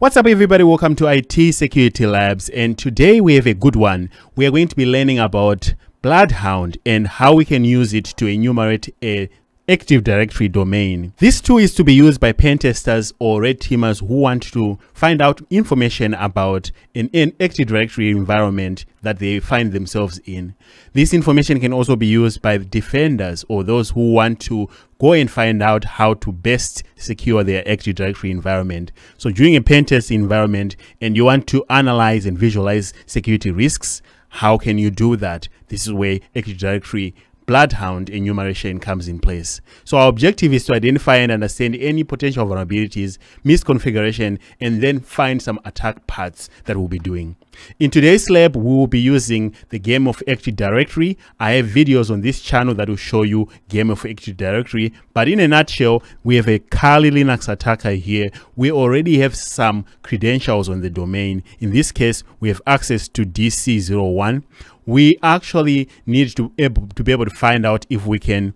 What's up everybody, welcome to IT Security Labs and today we have a good one. We are going to be learning about Bloodhound and how we can use it to enumerate a Active Directory domain. This tool is to be used by pen testers or red teamers who want to find out information about an, an Active Directory environment that they find themselves in. This information can also be used by defenders or those who want to go and find out how to best secure their Active Directory environment. So during a pen test environment and you want to analyze and visualize security risks, how can you do that? This is where Active Directory bloodhound enumeration comes in place. So our objective is to identify and understand any potential vulnerabilities, misconfiguration, and then find some attack paths that we'll be doing. In today's lab, we will be using the Game of Active Directory. I have videos on this channel that will show you Game of Active Directory. But in a nutshell, we have a Kali Linux attacker here. We already have some credentials on the domain. In this case, we have access to DC01 we actually need to, able, to be able to find out if we can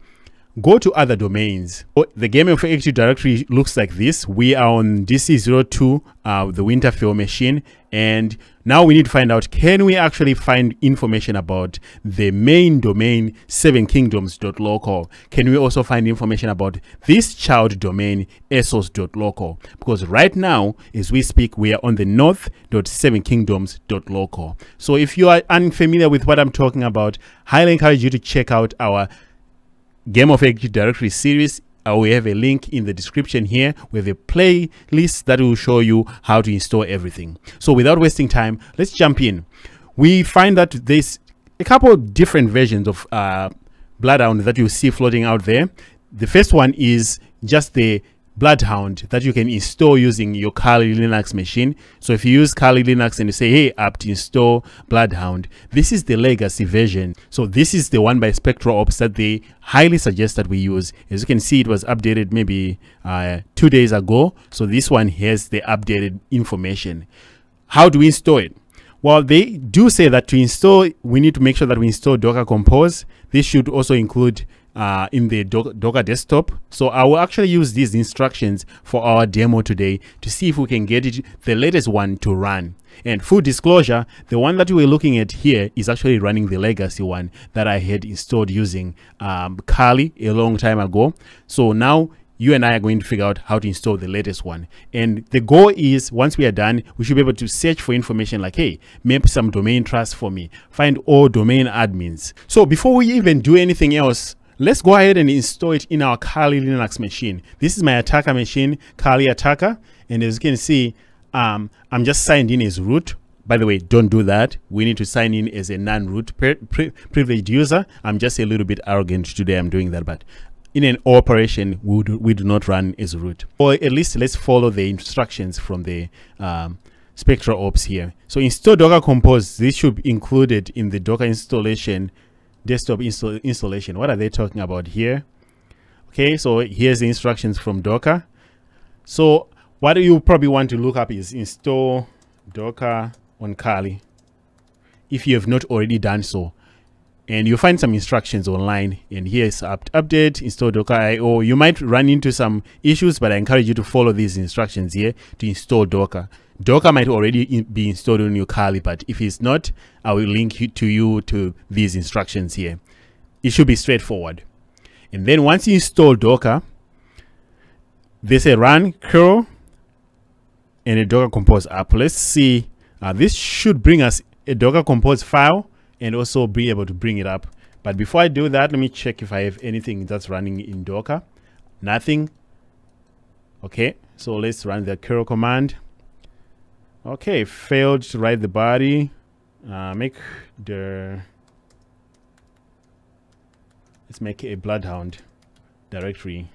go to other domains. The Game of Active Directory looks like this. We are on DC02, uh, the Winterfell machine, and now we need to find out, can we actually find information about the main domain, sevenkingdoms.local? Can we also find information about this child domain, essos.local? Because right now, as we speak, we are on the north.sevenkingdoms.local. So if you are unfamiliar with what I'm talking about, highly encourage you to check out our Game of Active Directory series. Uh, we have a link in the description here. Have a playlist that will show you how to install everything. So without wasting time, let's jump in. We find that there's a couple of different versions of uh, Bloodhound that you see floating out there. The first one is just the Bloodhound that you can install using your Kali Linux machine. So if you use Kali Linux and you say, hey, apt install Bloodhound, this is the legacy version. So this is the one by SpectraOps that they highly suggest that we use. As you can see, it was updated maybe uh, two days ago. So this one has the updated information. How do we install it? Well, they do say that to install, we need to make sure that we install Docker Compose. This should also include uh, in the Docker desktop. So I will actually use these instructions for our demo today to see if we can get it, the latest one to run. And full disclosure, the one that we're looking at here is actually running the legacy one that I had installed using um, Kali a long time ago. So now you and I are going to figure out how to install the latest one. And the goal is once we are done, we should be able to search for information like, hey, map some domain trust for me, find all domain admins. So before we even do anything else, Let's go ahead and install it in our Kali Linux machine. This is my attacker machine, Kali Attacker. And as you can see, um, I'm just signed in as root. By the way, don't do that. We need to sign in as a non-root pri privileged user. I'm just a little bit arrogant today. I'm doing that, but in an operation, we do, we do not run as root. Or at least let's follow the instructions from the um, SpectraOps here. So install Docker Compose. This should be included in the Docker installation desktop install installation. What are they talking about here? Okay, so here's the instructions from Docker. So what you probably want to look up is install Docker on Kali if you have not already done so. And you'll find some instructions online. And here's up update, install Docker IO. You might run into some issues, but I encourage you to follow these instructions here to install Docker. Docker might already be installed on your Kali, but if it's not, I will link you to you to these instructions here. It should be straightforward. And then once you install Docker, there's a run curl and a Docker Compose app. Let's see. Uh, this should bring us a Docker Compose file and also be able to bring it up. But before I do that, let me check if I have anything that's running in Docker. Nothing. Okay, so let's run the curl command. Okay, failed to write the body. Uh, make the let's make a bloodhound directory.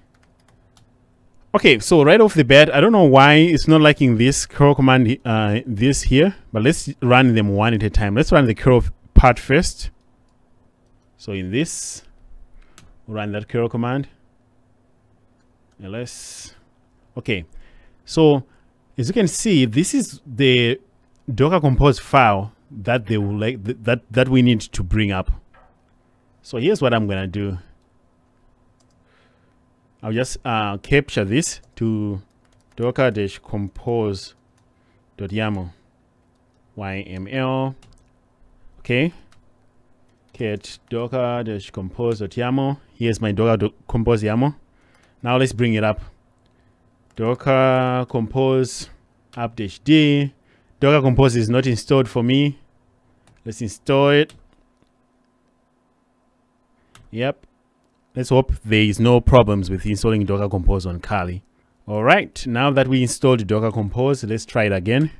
Okay, so right off the bat, I don't know why it's not liking this curl command, uh, this here, but let's run them one at a time. Let's run the curl part first. So in this, we'll run that curl command. ls. Okay, so as you can see, this is the Docker Compose file that they will like th that that we need to bring up. So here's what I'm gonna do. I'll just uh, capture this to docker-compose .yaml yml okay cat docker dash compose .yaml here's my docker compose yaml now let's bring it up docker compose up dash d. Docker compose is not installed for me. Let's install it. Yep. Let's hope there is no problems with installing docker compose on kali. All right. Now that we installed docker compose let's try it again.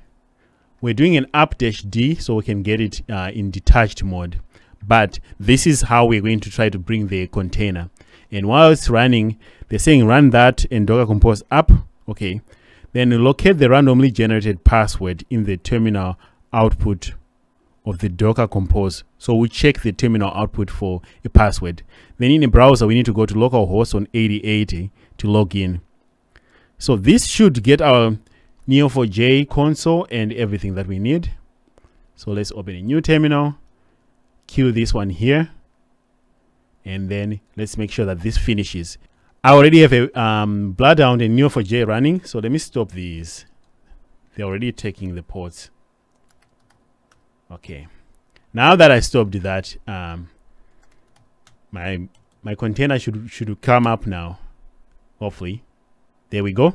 We're doing an up dash d so we can get it uh, in detached mode. But this is how we're going to try to bring the container and while it's running they're saying run that and docker compose up. Okay. Then locate the randomly generated password in the terminal output of the docker compose. So we check the terminal output for a password. Then in a browser we need to go to localhost on 8080 to log in. So this should get our neo4j console and everything that we need. So let's open a new terminal cue this one here and then let's make sure that this finishes I already have a um, Bloodhound and Neo4j running, so let me stop these. They're already taking the ports. Okay. Now that I stopped that, um, my my container should should come up now. Hopefully. There we go.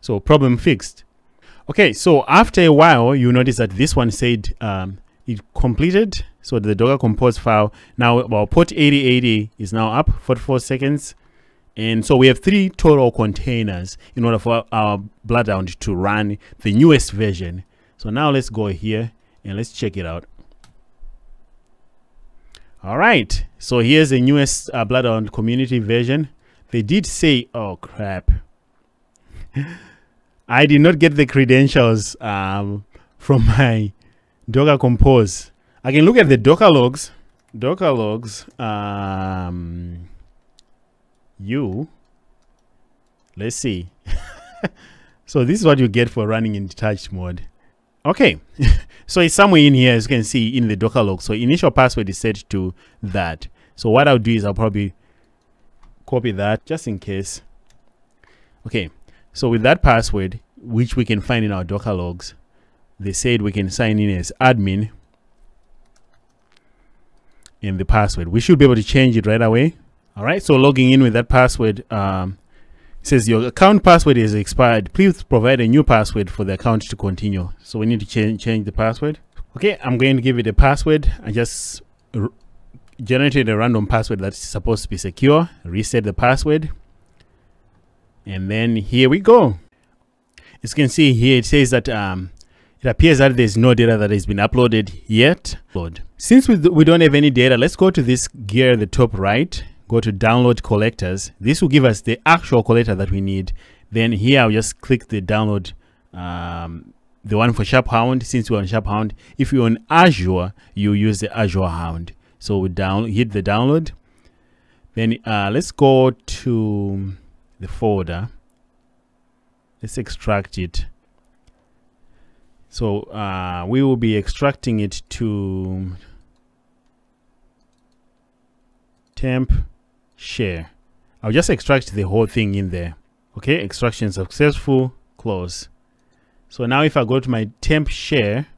So problem fixed. Okay, so after a while, you notice that this one said um, it completed. So the Docker Compose file now, well, port 8080 is now up 44 seconds. And so we have three total containers in order for our Bloodhound to run the newest version. So now let's go here and let's check it out. All right, so here's the newest uh, Bloodhound community version. They did say, oh crap. I did not get the credentials um, from my Docker Compose. I can look at the Docker logs. Docker logs. Um, you let's see so this is what you get for running in detached mode okay so it's somewhere in here as you can see in the docker log so initial password is set to that so what i'll do is i'll probably copy that just in case okay so with that password which we can find in our docker logs they said we can sign in as admin in the password. We should be able to change it right away. All right so logging in with that password um, says your account password is expired. Please provide a new password for the account to continue. So we need to change change the password. Okay i'm going to give it a password. I just generated a random password that's supposed to be secure. Reset the password. And then here we go. As you can see here it says that um, it appears that there's no data that has been uploaded yet since we, don't have any data let's go to this gear at the top right go to download collectors. This will give us the actual collector that we need. Then here I'll just click the download, um, the one for SharpHound. Since we're on SharpHound, if you're on Azure, you use the Azure Hound. So we down hit the download. Then uh, let's go to the folder. Let's extract it. So uh, we will be extracting it to temp share. I'll just extract the whole thing in there. Okay, extraction successful, close. So now if I go to my temp share,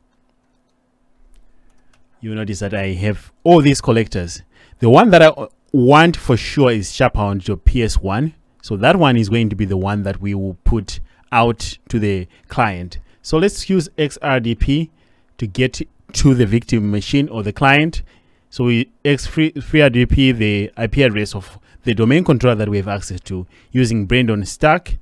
you notice that I have all these collectors. The one that I want for sure is sharphound.ps1. So that one is going to be the one that we will put out to the client. So let's use XRDP to get to the victim machine or the client so we X free, FreeRDP the IP address of the domain controller that we have access to using Brandon Stack.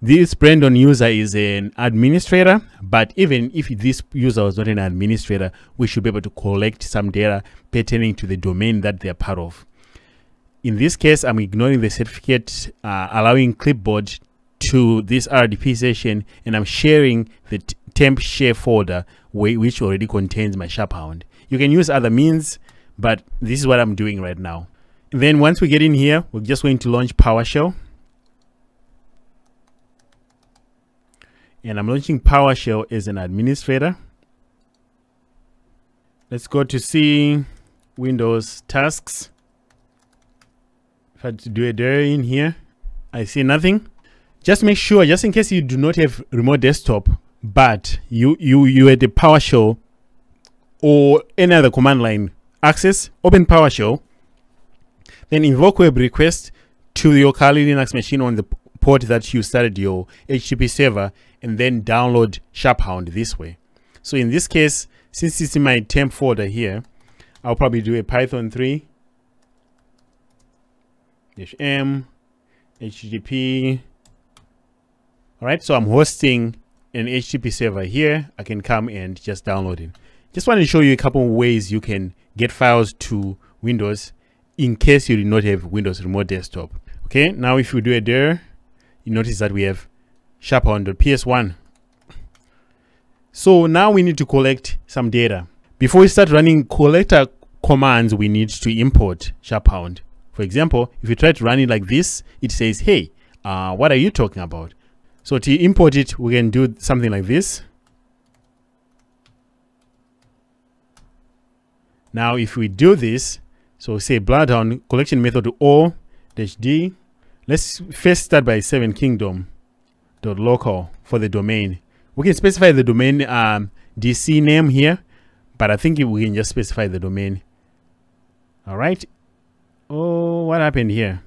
This Brandon user is an administrator, but even if this user was not an administrator, we should be able to collect some data pertaining to the domain that they are part of. In this case, I'm ignoring the certificate, uh, allowing clipboard to this RDP session, and I'm sharing the temp share folder, which already contains my SharpHound. You can use other means but this is what I'm doing right now. Then once we get in here, we're just going to launch PowerShell. And I'm launching PowerShell as an administrator. Let's go to see Windows tasks. If I do a diary in here, I see nothing. Just make sure, just in case you do not have remote desktop, but you you you had a PowerShell or any other command line access, open PowerShell, then invoke web request to your Kali Linux machine on the port that you started your HTTP server, and then download SharpHound this way. So in this case, since it's in my temp folder here, I'll probably do a Python 3 m http all right so i'm hosting an http server here. I can come and just download it. Just want to show you a couple ways you can get files to windows in case you do not have windows remote desktop. Okay now if you do a there you notice that we have sharphound.ps1 so now we need to collect some data. Before we start running collector commands we need to import sharphound for example, if you try to run it like this, it says, hey, uh, what are you talking about? So to import it, we can do something like this. Now, if we do this, so say bloodhound collection method o dash d. Let's first start by seven kingdom dot local for the domain. We can specify the domain um, DC name here, but I think we can just specify the domain. All right, Oh, what happened here?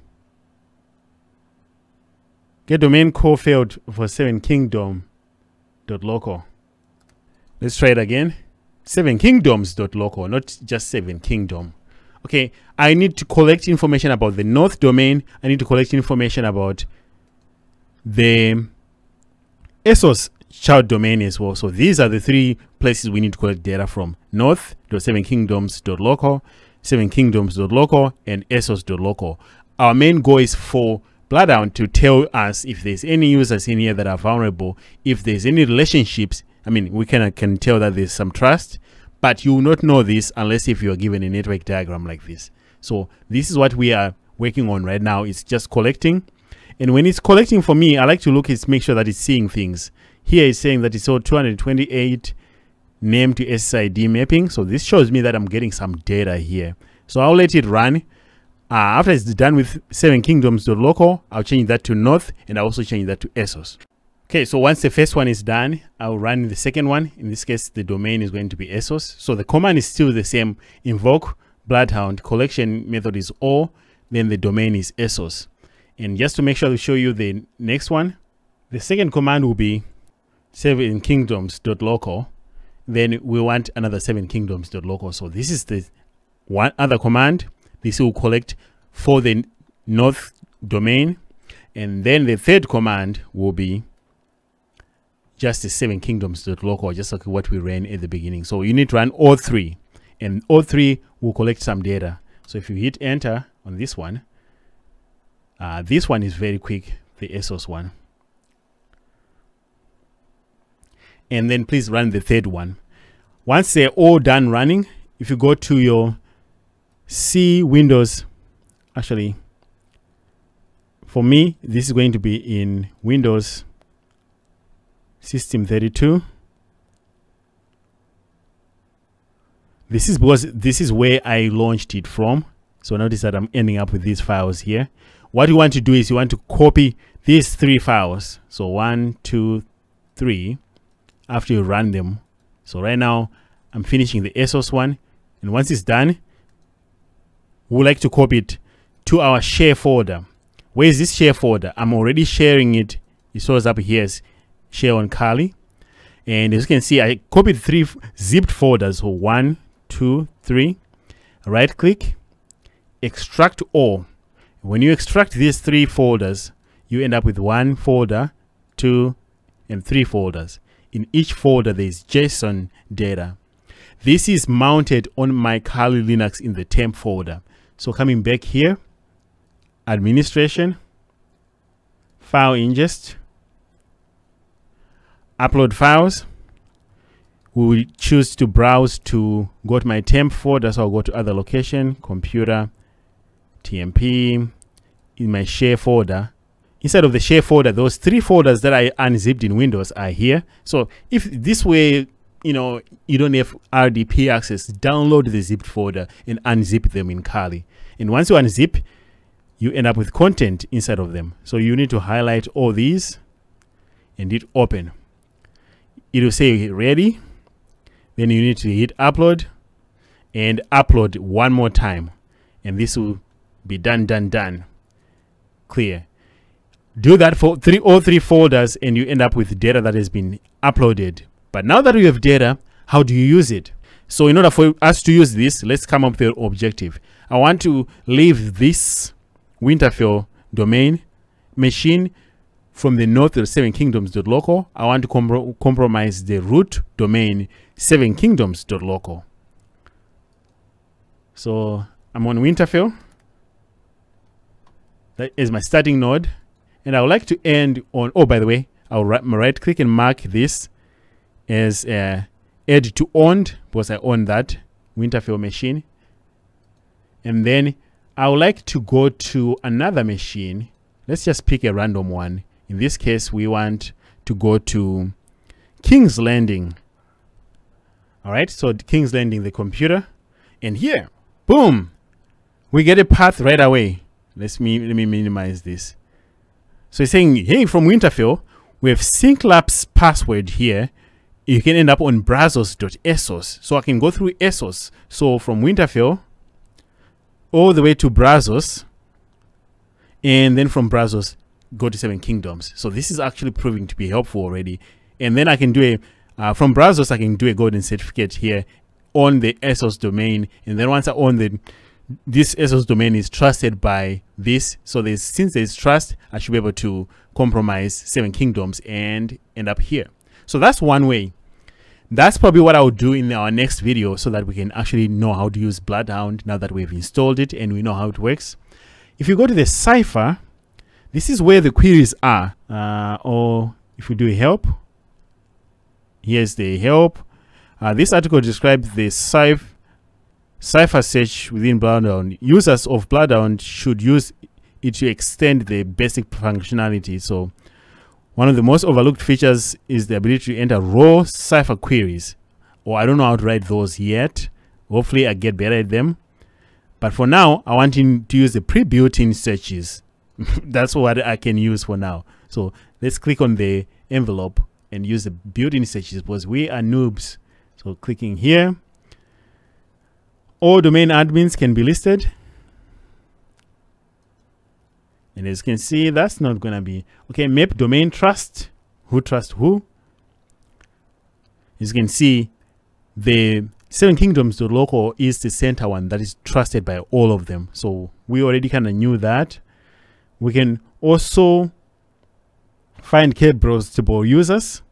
Get domain code failed for 7 kingdom dot local. Let's try it again. 7 kingdoms dot local, not just 7 kingdom. Okay, I need to collect information about the north domain. I need to collect information about the ESOS child domain as well. So these are the three places we need to collect data from. North 7 kingdoms local Seven Kingdoms.local and ESOS.local. Our main goal is for Bloodhound to tell us if there's any users in here that are vulnerable, if there's any relationships. I mean, we can, can tell that there's some trust, but you will not know this unless if you are given a network diagram like this. So this is what we are working on right now. It's just collecting. And when it's collecting for me, I like to look at make sure that it's seeing things. Here it's saying that it's all 228 name to SSID mapping. So this shows me that I'm getting some data here. So I'll let it run. Uh, after it's done with seven kingdoms.local, I'll change that to north and I'll also change that to ESOS. Okay, so once the first one is done, I'll run the second one. In this case, the domain is going to be ESOS. So the command is still the same. Invoke Bloodhound collection method is O, then the domain is ESOS. And just to make sure to show you the next one, the second command will be seven kingdoms.local then we want another seven kingdoms local. So this is the one other command. This will collect for the north domain. And then the third command will be just the seven kingdoms local, just like what we ran at the beginning. So you need to run all three. And all three will collect some data. So if you hit enter on this one, uh, this one is very quick, the ESOS one. and then please run the third one. Once they're all done running, if you go to your C Windows, actually, for me, this is going to be in Windows System 32. This is because this is where I launched it from. So notice that I'm ending up with these files here. What you want to do is you want to copy these three files. So one, two, three after you run them. So right now I'm finishing the ESOS one. And once it's done, we would like to copy it to our share folder. Where is this share folder? I'm already sharing it. It shows up here as share on Kali. And as you can see, I copied three zipped folders. So one, two, three. Right click, extract all. When you extract these three folders, you end up with one folder, two, and three folders in each folder there is JSON data. This is mounted on my Kali Linux in the temp folder. So coming back here, administration, file ingest, upload files. We will choose to browse to go to my temp folder. So I'll go to other location, computer, TMP, in my share folder inside of the share folder, those three folders that I unzipped in Windows are here. So if this way, you know, you don't have RDP access, download the zipped folder and unzip them in Kali. And once you unzip, you end up with content inside of them. So you need to highlight all these and hit open. it will say ready then you need to hit upload and upload one more time and this will be done done done clear do that for three or three folders and you end up with data that has been uploaded but now that we have data how do you use it? So in order for us to use this let's come up with an objective. I want to leave this winterfell domain machine from the north of seven kingdoms.local i want to com compromise the root domain seven kingdoms.local so i'm on winterfell. That is my starting node. And I would like to end on oh by the way I'll right, right click and mark this as uh, add to owned because I own that Winterfell machine. And then I would like to go to another machine. Let's just pick a random one. In this case we want to go to King's Landing. All right so King's Landing the computer. And here boom we get a path right away. Let's me let me minimize this. So it's saying, hey, from Winterfell, we have Synclaps password here. You can end up on brazos.essos. So I can go through Essos. So from Winterfell all the way to Brazos. And then from Brazos, go to Seven Kingdoms. So this is actually proving to be helpful already. And then I can do a, uh, from Brazos, I can do a golden certificate here on the Essos domain. And then once I own the this Essos domain is trusted by this. So there's since there's trust, I should be able to compromise Seven Kingdoms and end up here. So that's one way. That's probably what I will do in our next video so that we can actually know how to use Bloodhound now that we've installed it and we know how it works. If you go to the cipher, this is where the queries are. Uh, or if we do help, here's the help. Uh, this article describes the cipher Cipher search within Bloodhound. Users of Bloodhound should use it to extend the basic functionality. So one of the most overlooked features is the ability to enter raw cipher queries. Or I don't know how to write those yet. Hopefully I get better at them. But for now, I want to use the pre-built-in searches. That's what I can use for now. So let's click on the envelope and use the built-in searches because we are noobs. So clicking here, all domain admins can be listed. And as you can see, that's not going to be, okay, map domain trust, who trust who. As you can see, the Seven Kingdoms the local is the center one that is trusted by all of them. So we already kind of knew that. We can also find kbrowsable users.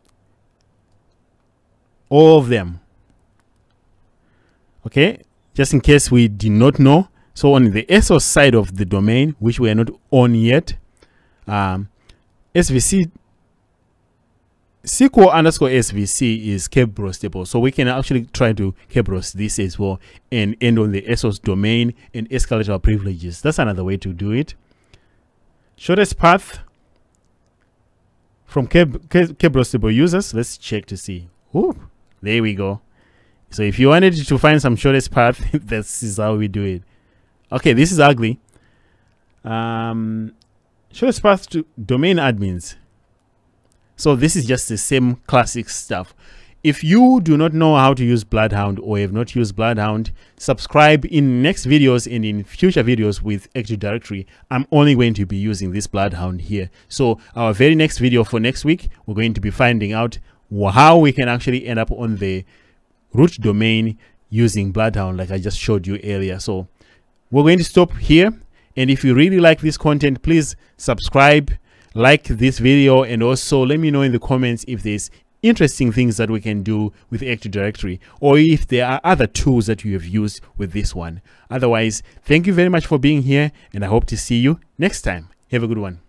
All of them. Okay, just in case we did not know. So on the Essos side of the domain, which we are not on yet, um, SVC SQL underscore SVC is kbrowsable. So we can actually try to kbrowse this as well and end on the Essos domain and escalate our privileges. That's another way to do it. Shortest path from kbrowsable users. Let's check to see. Ooh, there we go. So if you wanted to find some shortest path, this is how we do it. Okay, this is ugly. Um, shortest path to domain admins. So this is just the same classic stuff. If you do not know how to use Bloodhound or have not used Bloodhound, subscribe in next videos and in future videos with Active Directory. I'm only going to be using this Bloodhound here. So our very next video for next week, we're going to be finding out how we can actually end up on the root domain using Bloodhound like I just showed you earlier. So we're going to stop here. And if you really like this content, please subscribe, like this video, and also let me know in the comments if there's interesting things that we can do with Active Directory or if there are other tools that you have used with this one. Otherwise, thank you very much for being here and I hope to see you next time. Have a good one.